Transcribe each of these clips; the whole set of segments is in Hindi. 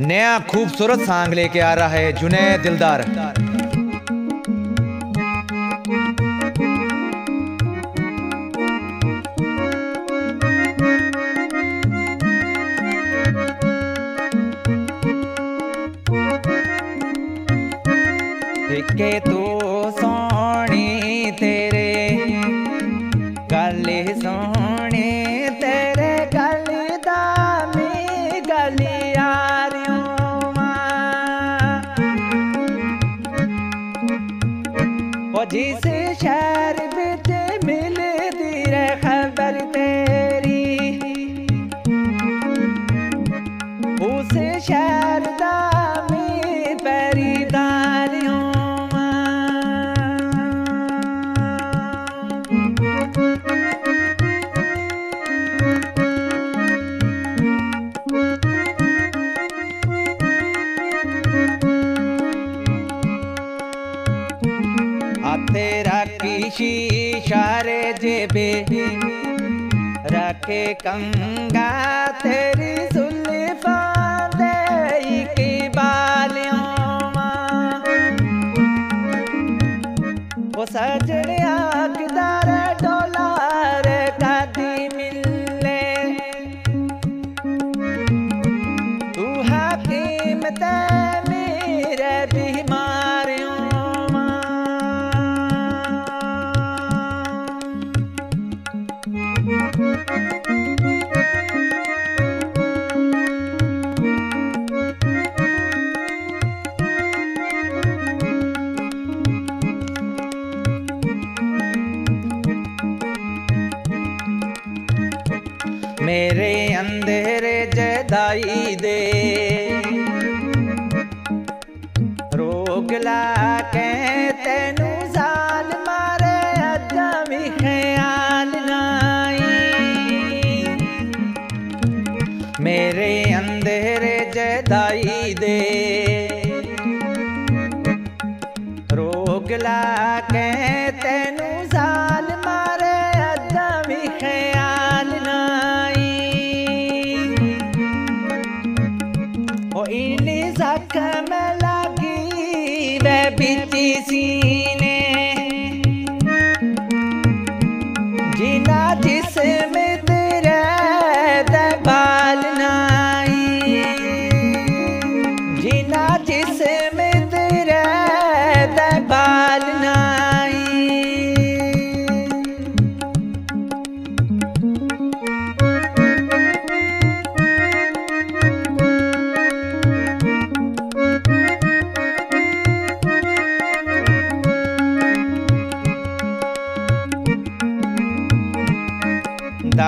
नया खूबसूरत सांग लेके आ रहा है जुनैद दिलदार। के तू जिस शहर रखे कंगा तेरी सुल्फा दे की बालियों वो सजने आकदार डोलार मेरे अंधेरे जदाई दे। रोग ला के साल मारे भी ख्याल नाई। मेरे अंधेरे जदाई दे। वे बीती सीने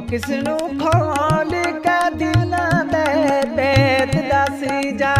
ਉਹ ਕਿਸ ਨੂੰ ਖੋਲ ਕੇ ਦਿਲਾਂ ਦੇ ਭੇਦ ਦੱਸੀ ਜਾ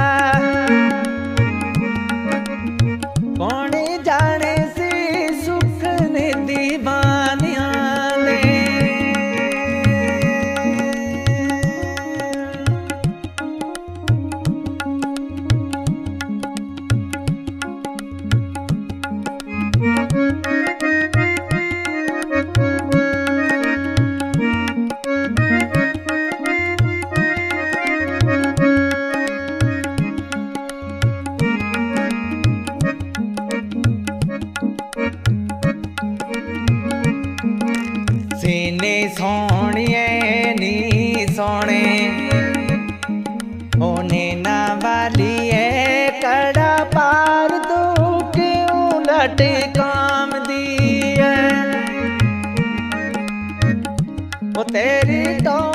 ਸੀਨੇ ਸੋਹਣੀਏ, ਨੀ ਸੋਹਣੇ। ਉਹਨੇ ਨਾ ਵਾਲੀਏ, ਕੜਾ ਪਾਰ ਤੂੰ ਕਿਉਂ ਲਟਕਾਮ ਦੀ ਐ ਉਹ ਤੇਰੀ ਟੋਰ